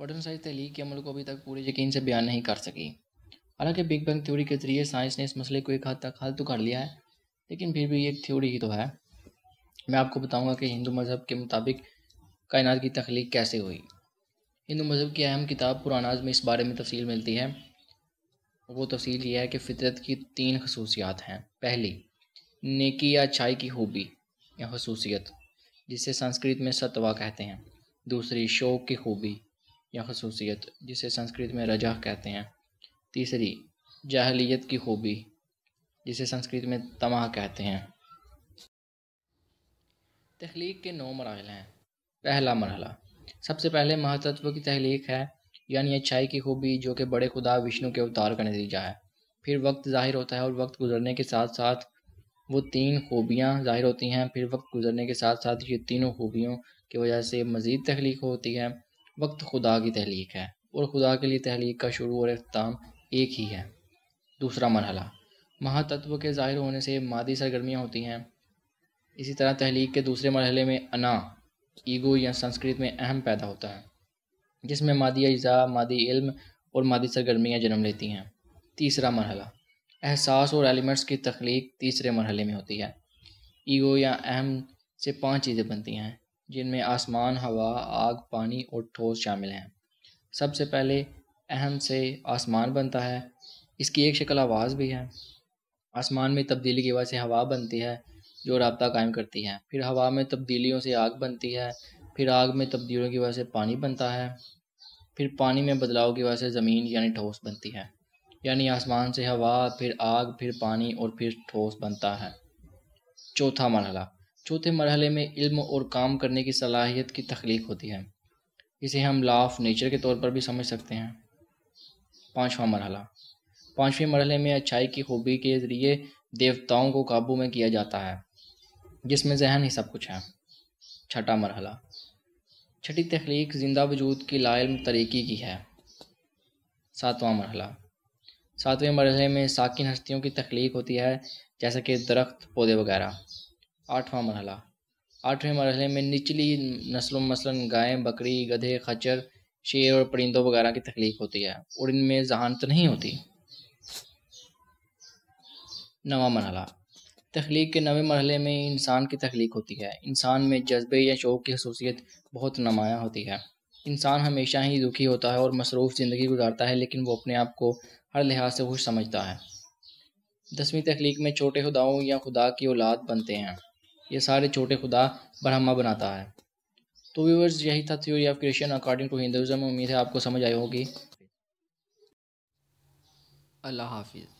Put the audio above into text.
Modern science तहलीक के अमल को अभी तक पूरे यकीन से बयान नहीं कर सकी। हालाँकि बिग बैंग थ्योरी के ज़रिए साइंस ने इस मसले को एक हद तक हल तो कर लिया है, लेकिन फिर भी एक थ्योरी ही तो है। मैं आपको बताऊँगा कि हिंदू मज़हब के मुताबिक कायनात की तख्लीक कैसे हुई। हिंदू मज़हब की अहम किताब पुरानाज में इस बारे में तफसील मिलती है। वो तफसील ये है कि फ़ितरत की तीन खसूसियात हैं। पहली, नेकी या अच्छाई की खूबी या खसूसियत, जिसे संस्कृत में सतवा कहते हैं। दूसरी, शौक की खूबी या खसूसियत, जिसे संस्कृत में रजा कहते हैं। तीसरी जाहलीत की खूबी, जिसे संस्कृत में तमाह कहते हैं। तख्लीक के नौ मराहल हैं। पहला मरहला, सबसे पहले महातत्व की तहलीक है, यानी अच्छाई की खूबी जो कि बड़े खुदा विष्णु के अवतार का नतीजा है। फिर वक्त ज़ाहिर होता है और वक्त गुजरने के साथ साथ वो तीन खूबियाँ ज़ाहिर होती हैं। फिर वक्त गुजरने के साथ साथ ये तीनों खूबियों की वजह से मज़ीद तख्लीक होती है। वक्त खुदा की तहलीक है और खुदा के लिए तहलीक का शुरू और अख्ताम एक ही है। दूसरा मरहला, महातत्व के ज़ाहिर होने से मादी सरगर्मियाँ होती हैं। इसी तरह तहलीक के दूसरे मरहले में अना, ईगो या संस्कृत में अहम पैदा होता है, जिसमें मादी अज़ा मादी इल्म और मादी सरगर्मियाँ जन्म लेती हैं। तीसरा मरहला, एहसास और एलिमेंट्स की तख्लीक तीसरे मरहले में होती है। ईगो या अहम से पाँच चीज़ें बनती हैं जिनमें आसमान, हवा, आग, पानी और ठोस शामिल हैं। सबसे पहले अहम से आसमान बनता है। इसकी एक शक्ल आवाज़ भी है। आसमान में तब्दीली की वजह से हवा बनती है, जो रबता कायम करती है। फिर हवा में तब्दीलियों से आग बनती है। फिर आग में तब्दीलियों की वजह से पानी बनता है। फिर पानी में बदलाव की वजह से ज़मीन, यानी ठोस बनती है। यानी आसमान से हवा, फिर आग, फिर पानी और फिर ठोस बनता है। चौथा मरहला। चौथे मरहले में इल्म और काम करने की सलाहियत की तख्लीक होती है। इसे हम लॉ ऑफ़ नेचर के तौर पर भी समझ सकते हैं। पाँचवा मरहला। पाँचवें मरहले में अच्छाई की खूबी के ज़रिए देवताओं को काबू में किया जाता है, जिसमें जहन ही सब कुछ है। छठा मरहला। छठी तख्लीक ज़िंदा वजूद की लाइल तरीक़ी की है। सातवां मरहला। सातवें मरहले में साकिन हस्तियों की तख्लीक होती है, जैसे कि दरख्त, पौधे वगैरह। आठवां मरहला। आठवें मरहले में निचली नस्लों मसलन गाय, बकरी, गधे, खच्चर, शेर और परिंदों वगैरह की तख्लीक होती है, और इनमें जहानत नहीं होती। नवा मरहला। तख्लीक के नवे मरहले में इंसान की तख्लीक होती है। इंसान में जज्बे या शौक़ की खसूसियत बहुत नुमाया होती है। इंसान हमेशा ही दुखी होता है और मसरूफ़ ज़िंदगी गुजारता है, लेकिन वो अपने आप को हर लिहाज से खुश समझता है। दसवीं तख्लीक में छोटे खुदाओं या खुदा की औलाद बनते हैं। ये सारे छोटे खुदा ब्रह्मा बनाता है। तो व्यूवर्स यही था theory of creation according to Hinduism उम्मीद है आपको समझ आई होगी। अल्लाह हाफिज़।